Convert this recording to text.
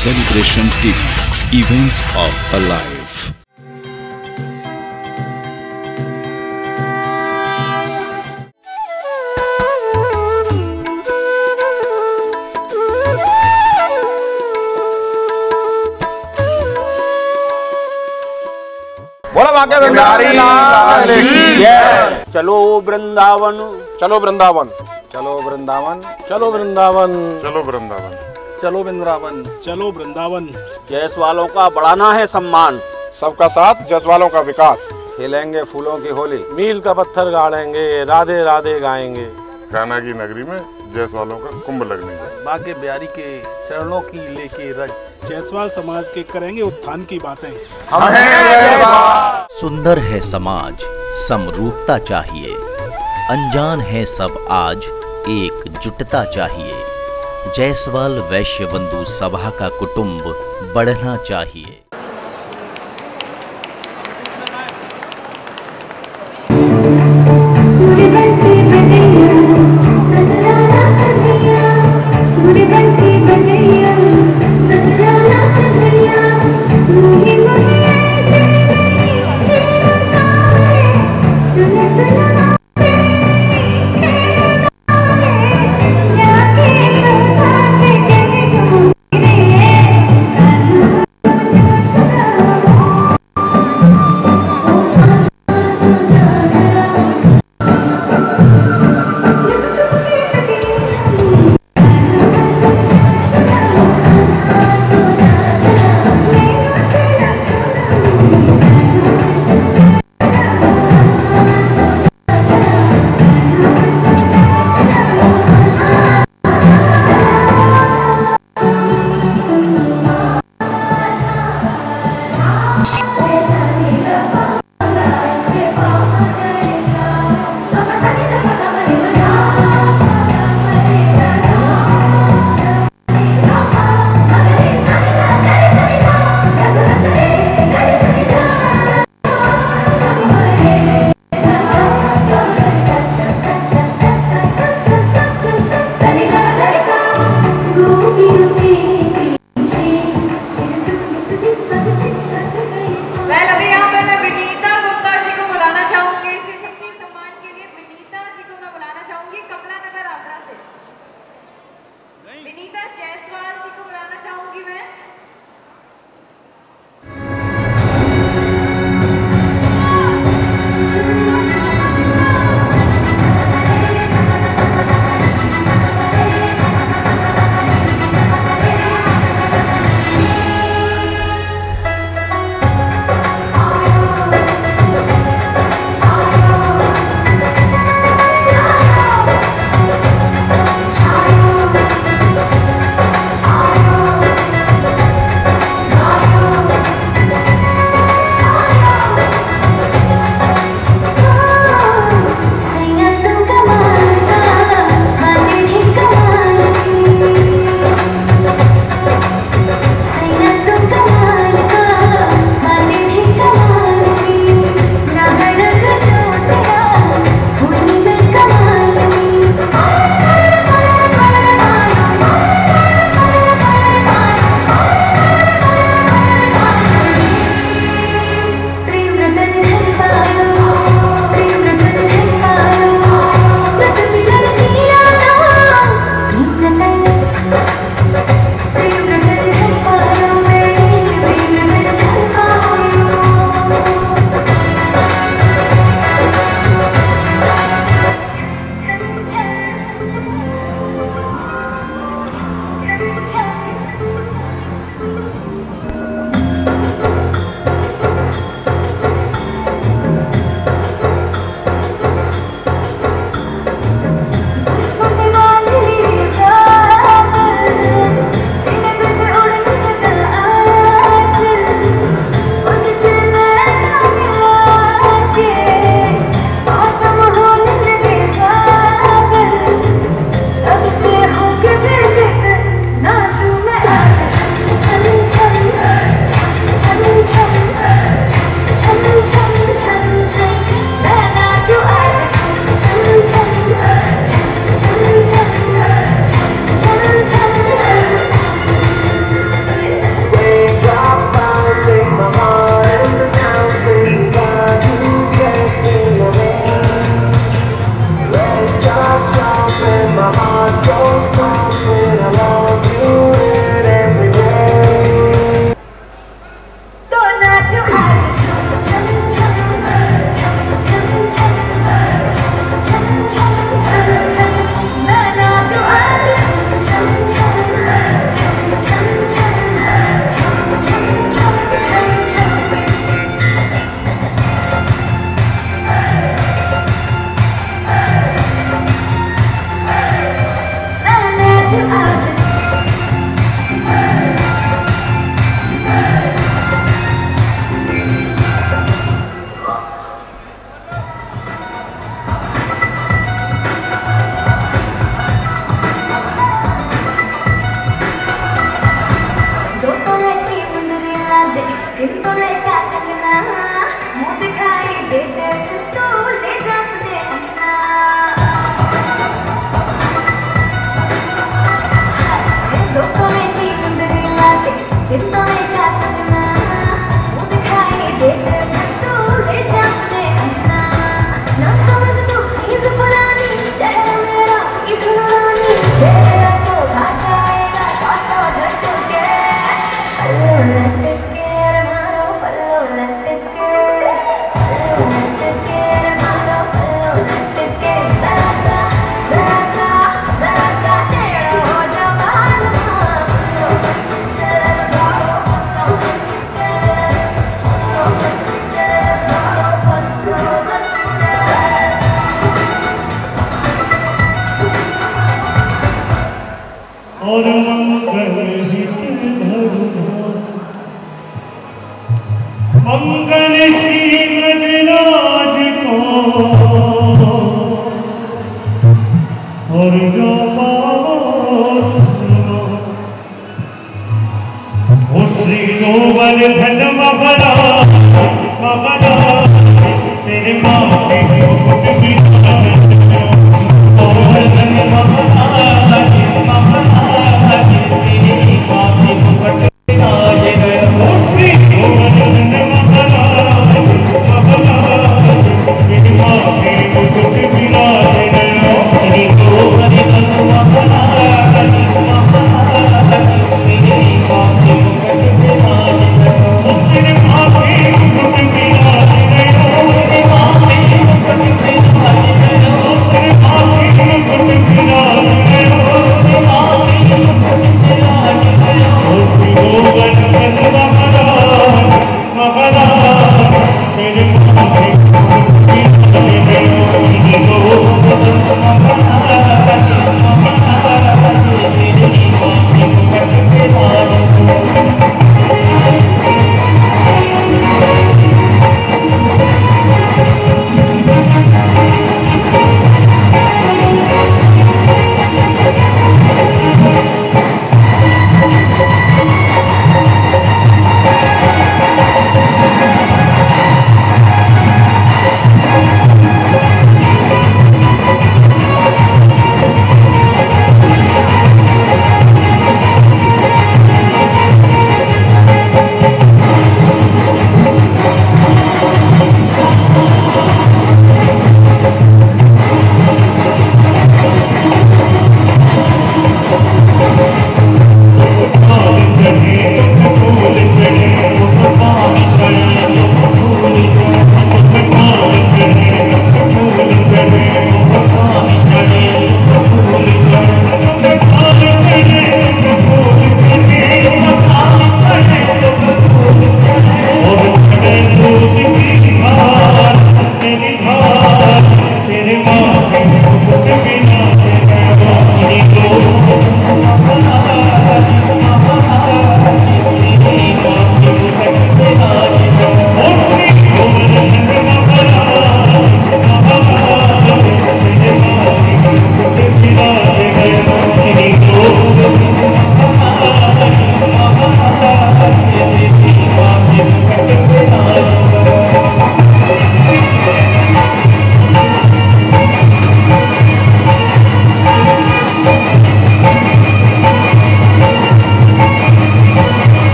Celebration TV, events of a life. बोला भाग्य बिहारी लाल की जय चलो वृंदावन। चलो वृंदावन। चलो वृंदावन। चलो वृंदावन। चलो वृंदावन। चलो वृंदावन। चलो वृंदावन। जैस वालों का बढ़ाना है सम्मान। सबका साथ जसवालों का विकास। खेलेंगे फूलों की होली। मील का पत्थर गाड़ेंगे राधे राधे गाएँगे। कान्हा की नगरी में जयसवालों का कुंभ लगने का। बाके बिहारी के चरणों की लेके रज। जायसवाल समाज के करेंगे उत्थान की बातें। सुंदर है समाज समरूपता चाहिए। अनजान है सब आज एकजुटता चाहिए। जायसवाल वैश्य बंधु सभा का कुटुंब बढ़ना चाहिए।